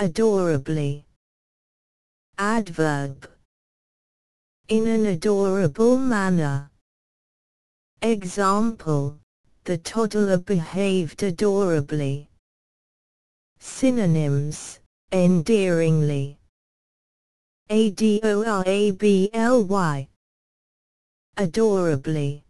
adorably. Adverb. In an adorable manner. Example, the toddler behaved adorably. Synonyms, endearingly. A-D-O-R-A-B-L-Y. Adorably.